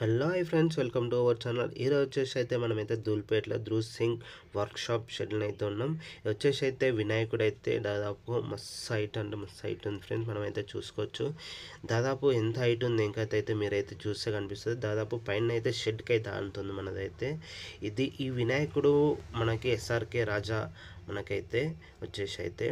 Hello hi friends welcome to our channel. ఈరోజు వచ్చేసి అయితే మనమైతే దూల్పేటలో Dhruv Singh workshop schedule అయితే ఉన్నాం. వచ్చేసి అయితే వినాయకుడు అయితే దాదాపు మస్తు హైట్ అంటే మస్తు హైట్ ఉంది ఫ్రెండ్స్ మనమైతే చూసుకోవచ్చు. దాదాపు ఎంత హైట్ ఉంది ఇంకా అయితే మీరైతే చూస్తే కనిపిస్తుంది. దాదాపు పైన అయితే షెడ్కి అయితే ఆనుతుంది మనదైతే. ఇది ఈ వినాయకుడు మనకి ఎస్ఆర్కే రాజా మనకైతే వచ్చేసి అయితే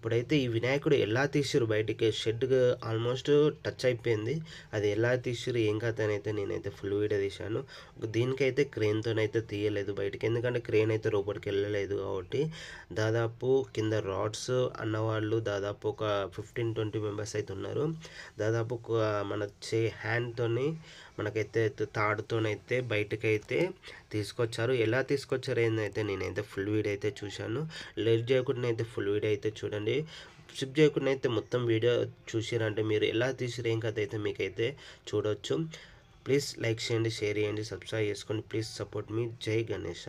ఇప్పుడైతే ఈ వినాయకుడు ఎలా తీసిరు బయటికి? షెడ్ ఆల్మోస్ట్ టచ్ అయిపోయింది. అది ఎలా తీసిరు ఏం కథ అని అయితే నేనైతే ఫుల్ వీడియో తీశాను. దీనికైతే క్రేన్తోనైతే తీయలేదు బయటికి. ఎందుకంటే క్రేన్ అయితే లోపలికి వెళ్ళలేదు కాబట్టి దాదాపు కింద రాడ్స్ అన్నవాళ్ళు దాదాపు ఒక ఫిఫ్టీన్ ట్వంటీ మెంబర్స్ అయితే ఉన్నారు. దాదాపు ఒక మన చే హ్యాండ్తోని మనకైతే తాడుతోనైతే బయటకైతే తీసుకొచ్చారు. ఎలా తీసుకొచ్చారు ఏందైతే నేనైతే ఫుల్ వీడియో అయితే చూశాను. లేట్ చేయకుండా అయితే ఫుల్ వీడియో అయితే చూడండి. స్కిప్ చేయకుండా అయితే మొత్తం వీడియో చూసిరంటే మీరు ఎలా తీసిరేం కథ అయితే మీకైతే చూడవచ్చు ప్లీజ్ లైక్ చేయండి షేర్ చేయండి సబ్స్క్రైబ్ చేసుకోండి. ప్లీజ్ సపోర్ట్ మీ. జై గణేష.